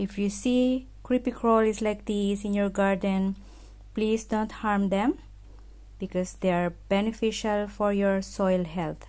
if you see creepy crawlies like these in your garden please don't harm them because they are beneficial for your soil health.